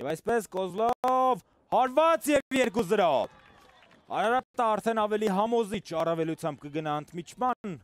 Եվ այսպես Կոզլով հարված եւ 2-0։ Արարատը արդեն ավելի համոզիչ առավելությամբ կգնա ընդմիջման,